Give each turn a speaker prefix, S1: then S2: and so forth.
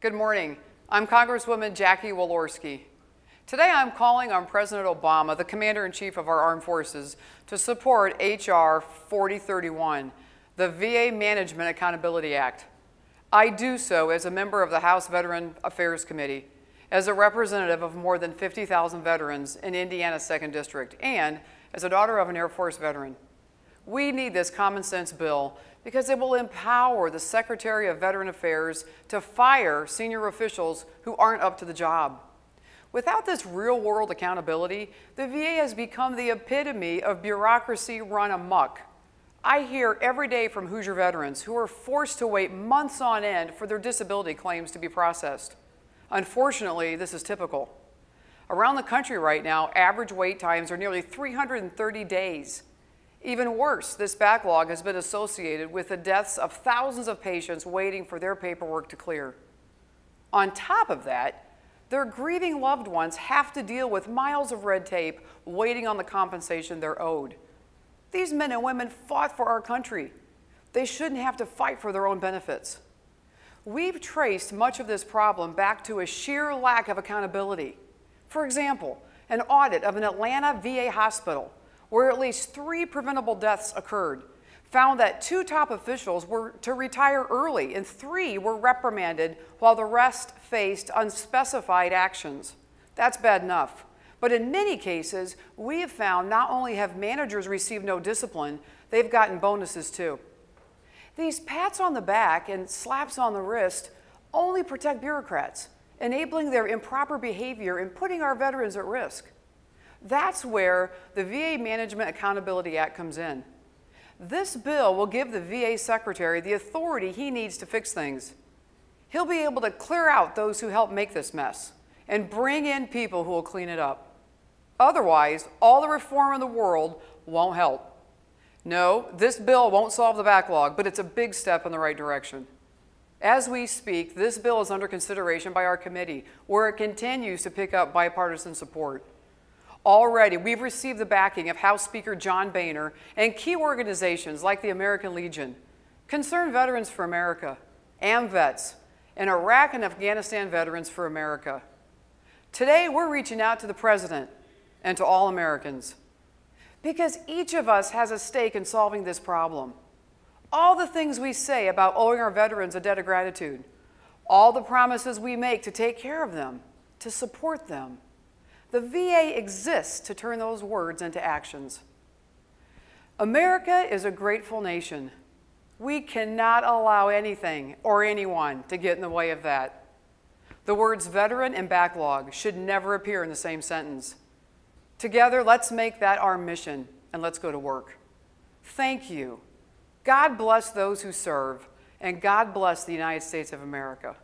S1: Good morning. I'm Congresswoman Jackie Walorski. Today I'm calling on President Obama, the Commander in Chief of our Armed Forces, to support H.R. 4031, the VA Management Accountability Act. I do so as a member of the House Veteran Affairs Committee, as a representative of more than 50,000 veterans in Indiana's 2nd District, and as a daughter of an Air Force veteran. We need this common sense bill because it will empower the Secretary of Veteran Affairs to fire senior officials who aren't up to the job. Without this real world accountability, the VA has become the epitome of bureaucracy run amok. I hear every day from Hoosier veterans who are forced to wait months on end for their disability claims to be processed. Unfortunately, this is typical. Around the country right now, average wait times are nearly 330 days. Even worse, this backlog has been associated with the deaths of thousands of patients waiting for their paperwork to clear. On top of that, their grieving loved ones have to deal with miles of red tape waiting on the compensation they're owed. These men and women fought for our country. They shouldn't have to fight for their own benefits. We've traced much of this problem back to a sheer lack of accountability. For example, an audit of an Atlanta VA hospital where at least three preventable deaths occurred found that two top officials were to retire early and three were reprimanded while the rest faced unspecified actions. That's bad enough. But in many cases, we have found not only have managers received no discipline, they've gotten bonuses too. These pats on the back and slaps on the wrist only protect bureaucrats, enabling their improper behavior and putting our veterans at risk. That's where the VA Management Accountability Act comes in. This bill will give the VA secretary the authority he needs to fix things. He'll be able to clear out those who helped make this mess and bring in people who will clean it up. Otherwise, all the reform in the world won't help. No, this bill won't solve the backlog, but it's a big step in the right direction. As we speak, this bill is under consideration by our committee, where it continues to pick up bipartisan support. Already, we've received the backing of House Speaker John Boehner and key organizations like the American Legion, Concerned Veterans for America, AMVETS, and Iraq and Afghanistan Veterans for America. Today, we're reaching out to the President and to all Americans. Because each of us has a stake in solving this problem. All the things we say about owing our veterans a debt of gratitude, all the promises we make to take care of them, to support them. The VA exists to turn those words into actions. America is a grateful nation. We cannot allow anything or anyone to get in the way of that. The words veteran and backlog should never appear in the same sentence. Together, let's make that our mission and let's go to work. Thank you. God bless those who serve, and God bless the United States of America.